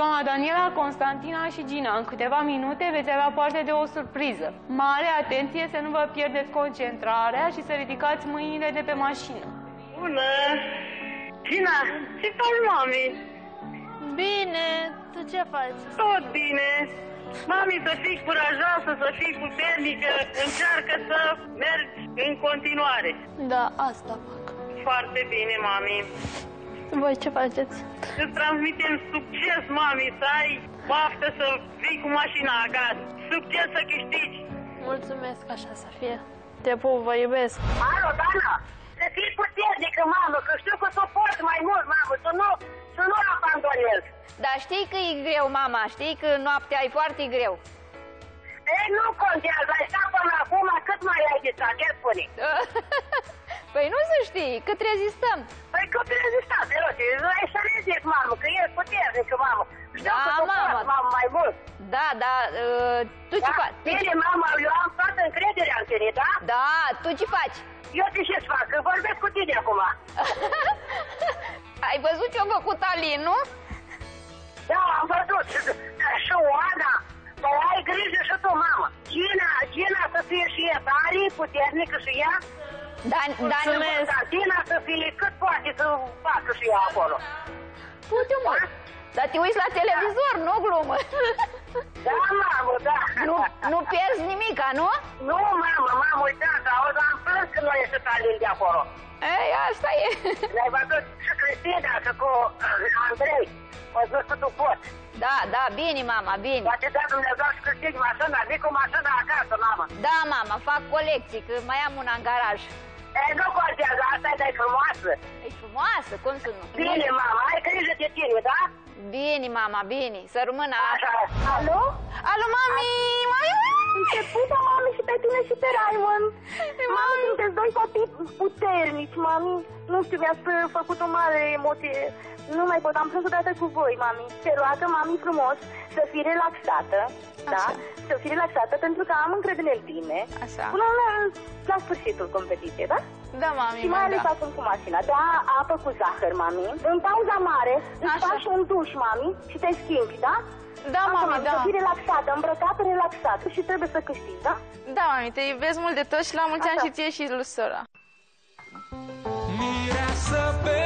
Doamna Daniela, Constantina și Gina, în câteva minute veți avea parte de o surpriză. Mare atenție să nu vă pierdeți concentrarea și să ridicați mâinile de pe mașină. Bună! Gina, ce faci, mami? Bine, tu ce faci? Tot bine. Mami, să fii curajoasă, să fii puternică, încearcă să mergi în continuare. Da, asta fac. Foarte bine, mami. Voi ce faceți? Îți transmitem succes, mami, să ai baftă să vii cu mașina acasă. Succes să câștigi. Mulțumesc, așa să fie. Te pup, vă iubesc. Alo, Dana, să fii puternică, mamă, că știu că tu poți mai mult, mamă, să nu, să nu abandonezi. Dar știi că e greu, mama, știi că noaptea e foarte greu. Ei, nu contează, ai stat până acum, cât mai ai de stat, ce spune? păi nu să știi, cât rezistăm. Păi cât rezistat, de rote, ai să rezic, mamă, că ești puternică, mamă. Știu Da, că tu mamă. poți, mamă, mai mult. Da, da, uh, tu ce Da? faci? Tu ce- Bine, mama, eu am toată încrederea în tine, da? Da, tu ce faci? Eu ce să fac, că vorbesc cu tine acum. Ai văzut ce a făcut Alin, nu? Da, am văzut. Și Oana, păi ai grijă și tu, mamă. Gina, Gina să fie și ea tare, puternică și ea. Da, da, nu, Mulțumesc. Constantina să fie cât poate să facă și ea acolo. Putiu, mă. Dar te uiți la televizor, nu glumă. Da, mamă, da. nu, nu pierzi nimica, nu? Nu, mamă, mamă, uitați, auzi, am plâns când nu ieșit Alin de acolo. Ei, asta e. Le-ai văzut și Cristina și cu uh, Andrei. Mă zic că tu poți. Da, da, bine, mama, bine. Poate da Dumnezeu și câștigi mașina, vii cu mașina acasă, mamă. Da, mama, fac colecții, că mai am una în garaj. E, nu contează, asta e de frumoasă. E frumoasă, cum să nu? Bine, mama, ai grijă de tine, da? Bine, mama, bine. Să rămână Așa. Alo? Alo, mami, mai Te pupă, mami, și pe tine și pe Raimond. Mami, sunteți doi copii puternici, mami. Nu știu, mi-ați făcut o mare emoție. Nu mai pot, am plâns odată cu voi, mami. Te roagă, mami, frumos, să fii relaxată, da? Să fii relaxată, pentru că am încredere în tine. Așa. Până la, la sfârșitul competiției, da? Da, mami, Și mai mă, ales da. acum cu mașina. Da, apă cu zahăr, mami. În pauza mare, îți Așa. faci un duș, mami, și te schimbi, da? Da, Asta, mami, Să da. fii relaxată, îmbrăcată, relaxată și trebuie să câștigi, da? Da, mami, te iubesc mult de tot și la mulți ani Așa. și ție și lui sora. Mireasă pe